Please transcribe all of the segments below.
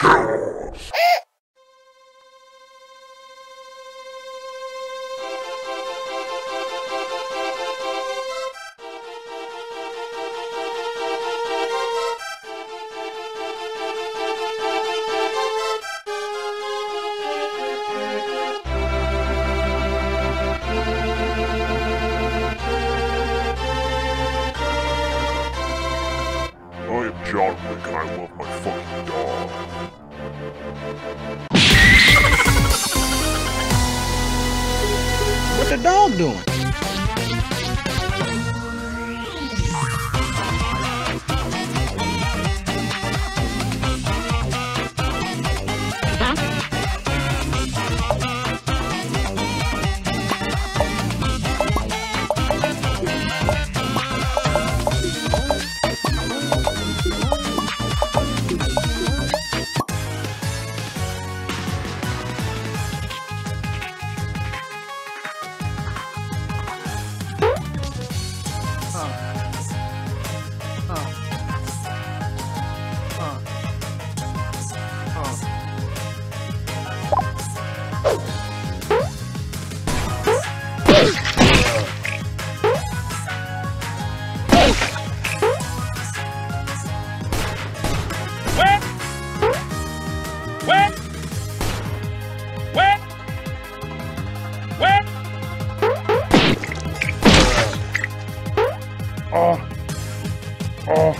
Chaos. Oh. Oh.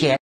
Shit.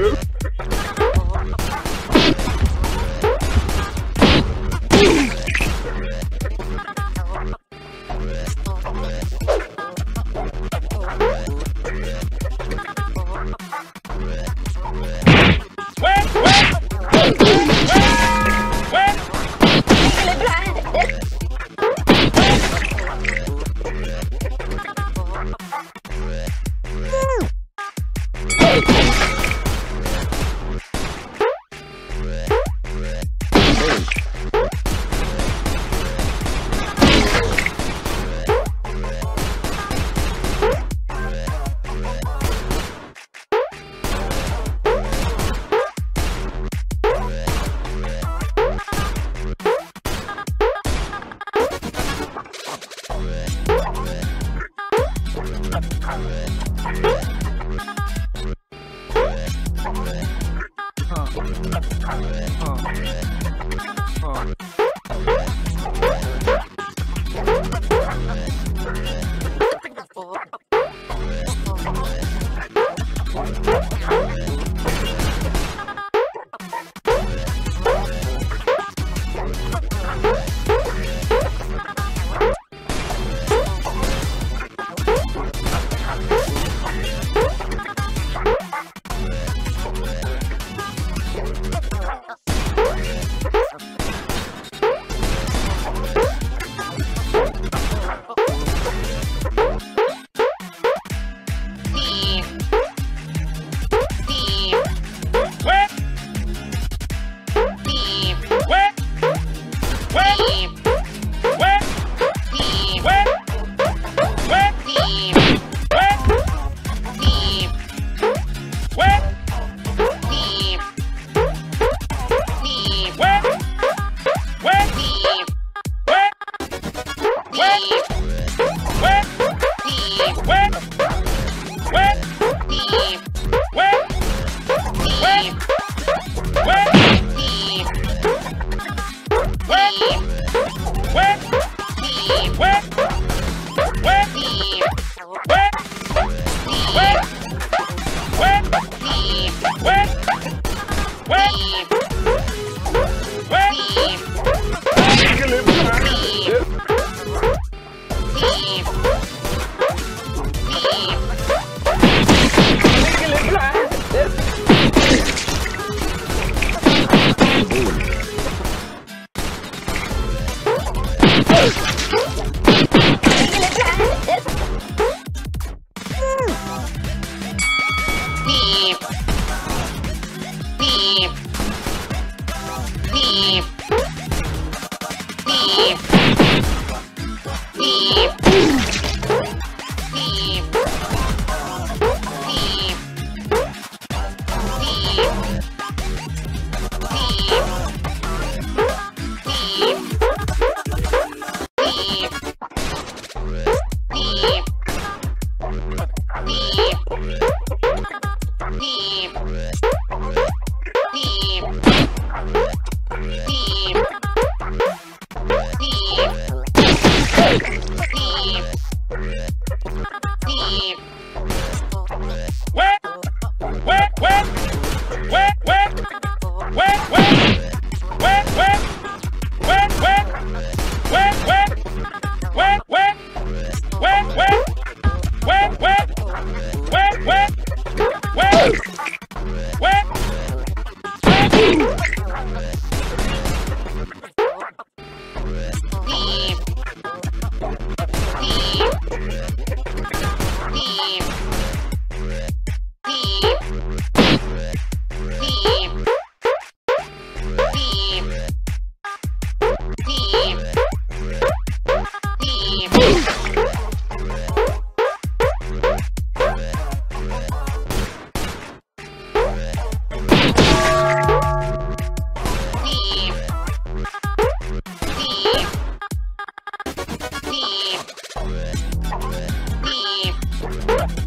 Oh.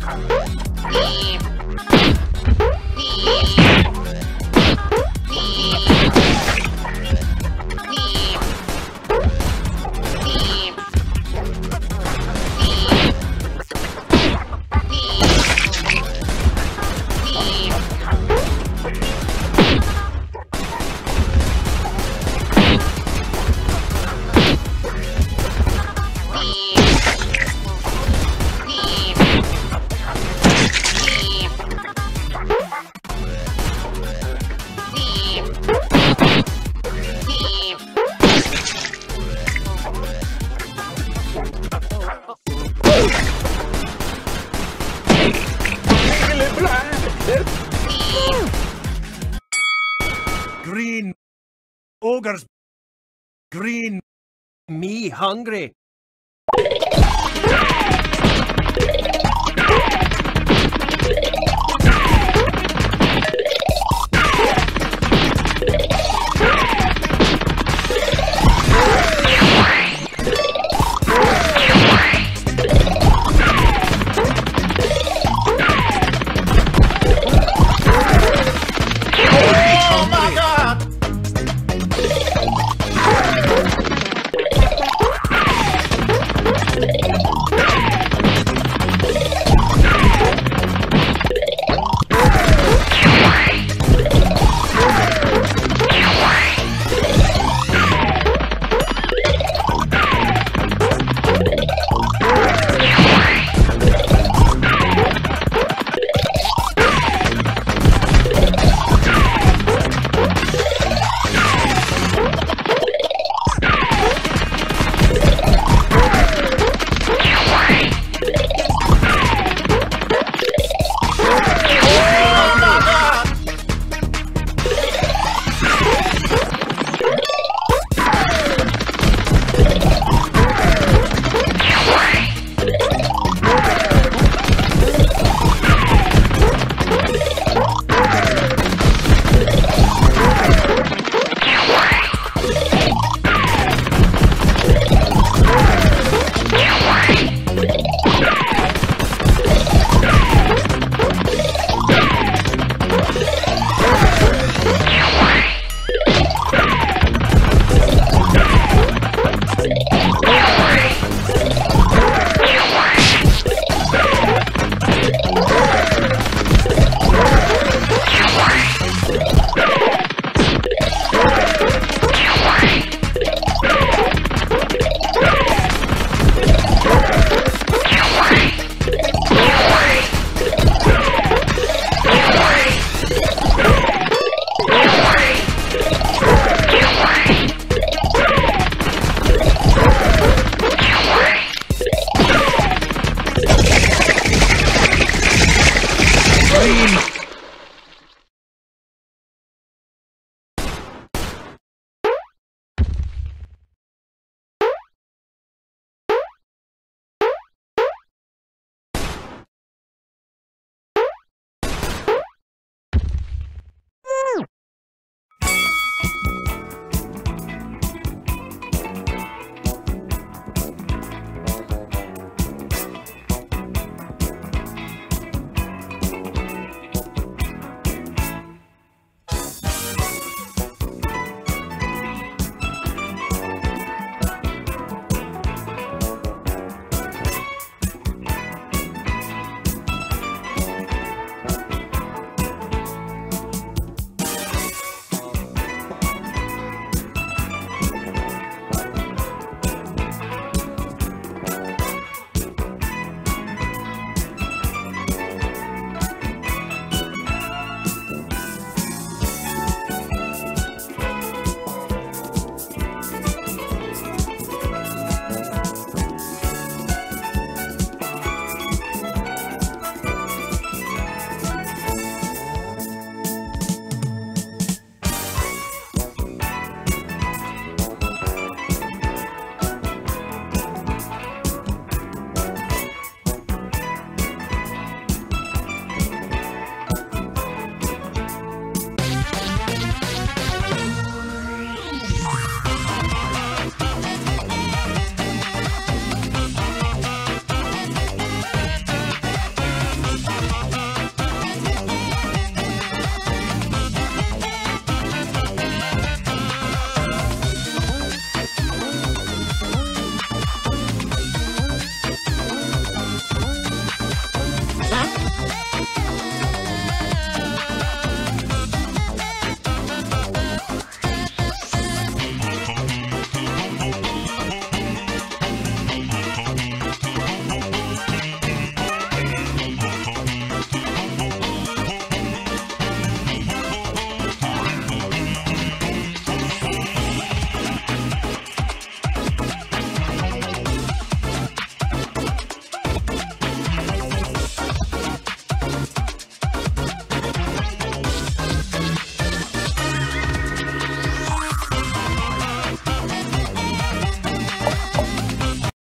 Yeah. Green ogres. Green me hungry.